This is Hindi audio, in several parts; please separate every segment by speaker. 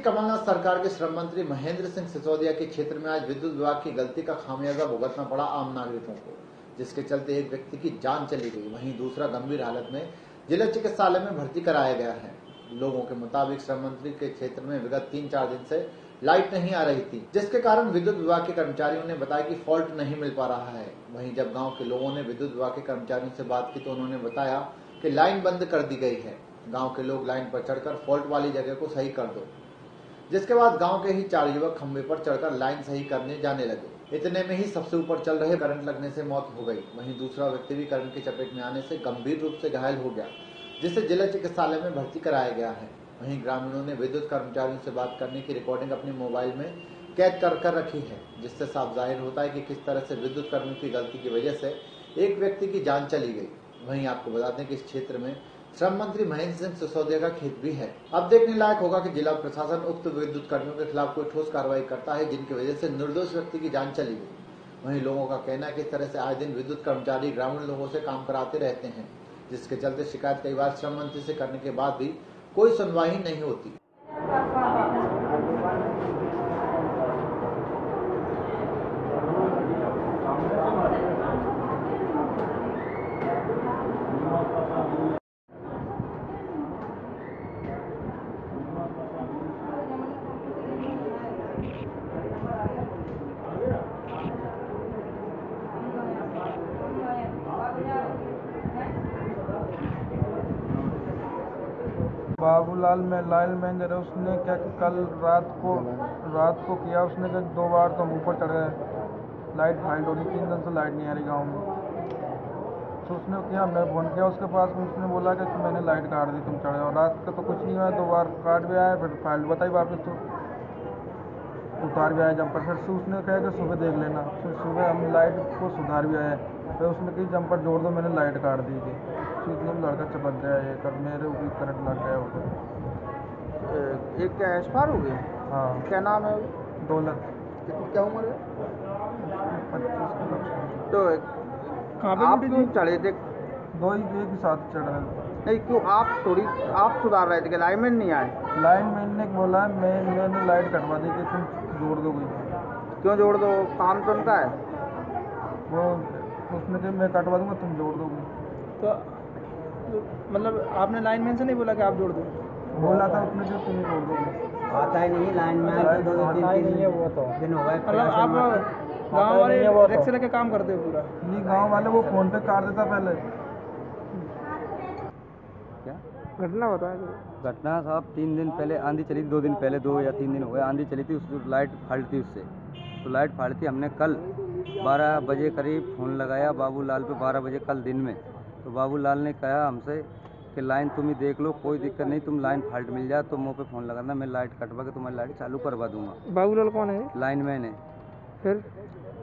Speaker 1: कमलनाथ सरकार के श्रम मंत्री महेंद्र सिंह सिसोदिया के क्षेत्र में आज विद्युत विभाग की गलती का खामियाजा भुगतना पड़ा आम नागरिकों को, जिसके चलते एक व्यक्ति की जान चली गई। वहीं दूसरा गंभीर हालत में जिला चिकित्सालय में भर्ती कराया गया है। लोगों के मुताबिक श्रम मंत्री के क्षेत्र में विगत तीन चार दिन से लाइट नहीं आ रही थी, जिसके कारण विद्युत विभाग के कर्मचारियों ने बताया कि फॉल्ट नहीं मिल पा रहा है। वहीं जब गाँव के लोगों ने विद्युत विभाग के कर्मचारियों से बात की तो उन्होंने बताया कि लाइन बंद कर दी गई है। गाँव के लोग लाइन पर चढ़कर फॉल्ट वाली जगह को सही कर दो। जिसके बाद गाँव के ही चार युवक खंबे पर चढ़कर लाइन सही करने जाने लगे। इतने में ही सबसे ऊपर चल रहे करंट लगने से मौत हो गई। वहीं दूसरा व्यक्ति भी करंट की चपेट में आने से गंभीर रूप से घायल हो गया, जिसे जिला चिकित्सालय में भर्ती कराया गया है। वहीं ग्रामीणों ने विद्युत कर्मचारियों से बात करने की रिकॉर्डिंग अपने मोबाइल में कैद कर कर रखी है, जिससे साफ़ ज़ाहिर होता है कि किस तरह से विद्युत कर्मियों की गलती की वजह से एक व्यक्ति की जान चली गई। वहीं आपको बता दें कि इस क्षेत्र में श्रम मंत्री महेंद्र सिंह सिसोदिया का खेत भी है। अब देखने लायक होगा कि जिला प्रशासन उक्त विद्युत कर्मियों के खिलाफ कोई ठोस कार्रवाई करता है, जिनकी वजह से निर्दोष व्यक्ति की जान चली गई। वहीं लोगों का कहना है कि इस तरह से आए दिन विद्युत कर्मचारी ग्रामीण लोगों से काम कराते रहते हैं, जिसके चलते शिकायत कई बार श्रम मंत्री से करने के बाद भी कोई सुनवाई नहीं होती।
Speaker 2: बाबूलाल में लाल है उसने क्या कल रात को रात को किया, उसने कहा दो बार तो हम ऊपर चढ़ गए। लाइट फाइट हो रही तीन दिन से लाइट नहीं आ रही गाँव में। तो उसने किया, मैं फ़ोन किया उसके पास में उसने बोला कि मैंने लाइट काट दी, तुम चढ़े और रात का तो कुछ नहीं हुआ, दो बार काट भी आया, फिर फ़ाइल बताई वापस तो। उतार भी आया जंपर फिर से उसने कहा कि सुबह देख लेना। फिर सुबह हम लाइट को सुधार भी आए। फिर उसने कही जंपर जोड़ दो मैंने लाइट काट दी थी फिर इतने में लड़का चपक गया ये कर मेरे ऊपर करंट लग गया उधर
Speaker 3: एक क्या एक्सपायर हो गया?
Speaker 2: हाँ।
Speaker 3: क्या नाम है
Speaker 2: दौलत।
Speaker 3: क्या उम्र है?
Speaker 2: पच्चीस
Speaker 3: तो आप क्यों चढ़े थे?
Speaker 2: दो ही एक ही साथ चढ़ रहे थे।
Speaker 3: नहीं क्यों? आप थोड़ी आप सुधार रहे थे कि लाइनमैन नहीं आए?
Speaker 2: लाइन मैन ने बोला मैं मैंने लाइट कटवा दी कि तुम जोड़ दो गई
Speaker 3: क्यों जोड़ दो? काम तो उनका है।
Speaker 2: वो उसने कहा मैं कटवा दूँगा तुम जोड़ दोगे।
Speaker 4: तो मतलब आपने लाइनमैन से नहीं बोला कि आप जोड़ दो?
Speaker 2: बोला था उसने कि तुम जोड़ दोगे।
Speaker 5: आता ही नहीं लाइन में आके दो दो तीन तीन
Speaker 4: वो तो।
Speaker 5: दिन हो गए
Speaker 4: मतलब आप गाँव वाले रिक्स लेके काम करते हो पूरा।
Speaker 2: नहीं गाँव वाले वो फ़ोन पे काट देता पहले।
Speaker 6: क्या?
Speaker 4: घटना बताया करो।
Speaker 6: घटना साहब तीन दिन पहले आंधी चली थी दो दिन पहले दो या तीन दिन हो गए आंधी चली थी उस लाइट फाल्ट थी उससे। तो लाइट फाल्ट थी हमने कल 12 बजे करीब फ़ोन लगाया बाबूलाल पे 12 बजे कल दिन में। तो बाबूलाल ने कहा हमसे कि लाइन तुम ही देख लो कोई दिक्कत नहीं तुम लाइन फाल्ट मिल जाए तो मुँह पे फ़ोन लगाना मैं लाइट कटवा के तुम्हारी लाइट चालू करवा दूँगा।
Speaker 4: बाबूलाल कौन है?
Speaker 6: लाइन मैन है।
Speaker 4: फिर?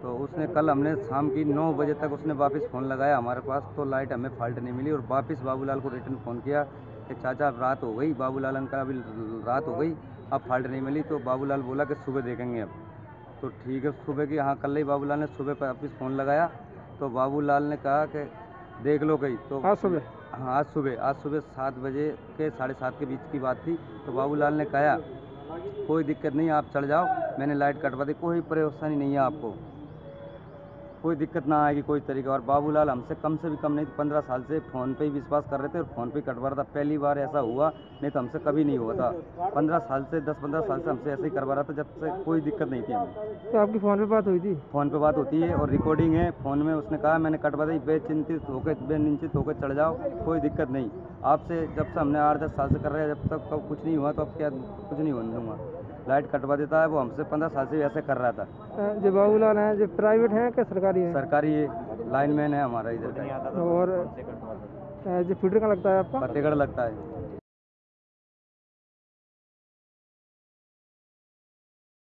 Speaker 6: तो उसने कल हमने शाम की नौ बजे तक उसने वापस फ़ोन लगाया हमारे पास तो लाइट हमें फाल्ट नहीं मिली और वापस बाबूलाल को रिटर्न फ़ोन किया। कि चाचा अब रात हो गई बाबूलाल अंकल अभी रात हो गई अब फाल्ट नहीं मिली तो बाबूलाल बोला कि सुबह देखेंगे अब। तो ठीक है सुबह की हाँ कल ही बाबूलाल ने सुबह पर वापस फ़ोन लगाया तो बाबूलाल ने कहा कि देख लो गई तो
Speaker 4: आज सुबह?
Speaker 6: हाँ आज सुबह आज सुबह सात बजे के साढ़े सात के बीच की बात थी तो बाबूलाल ने कहा कोई दिक्कत नहीं आप चढ़ जाओ मैंने लाइट कटवा दी कोई परेशानी नहीं है आपको। कोई दिक्कत ना आएगी कोई तरीका। और बाबूलाल हमसे कम से भी कम नहीं पंद्रह साल से फ़ोन पे ही विश्वास कर रहे थे और फ़ोन पे ही कटवा रहा था। पहली बार ऐसा हुआ नहीं तो हमसे कभी नहीं हुआ था। पंद्रह साल से दस पंद्रह साल से हमसे ऐसे ही करवा रहा था जब से कोई दिक्कत नहीं थी हमें।
Speaker 4: तो आपकी फ़ोन पे बात हुई थी?
Speaker 6: फ़ोन पे बात होती है और रिकॉर्डिंग है फ़ोन में उसने कहा मैंने कटवा दी बेचिंतित होकर बेनिश्चित होकर चढ़ जाओ कोई दिक्कत नहीं। आपसे जब से हमने आठ दस साल से कर रहे हैं जब तक कब कुछ नहीं हुआ तो अब क्या कुछ नहीं होने दूँगा। लाइट कटवा देता है वो हमसे पंद्रह साल से ऐसे कर रहा था।
Speaker 4: जो बाबूलाल है जो प्राइवेट है क्या सरकारी है?
Speaker 6: सरकारी लाइनमैन है हमारा इधर
Speaker 4: और जो फ़िल्टर का लगता है आपका?
Speaker 6: फतेहगढ़ लगता है।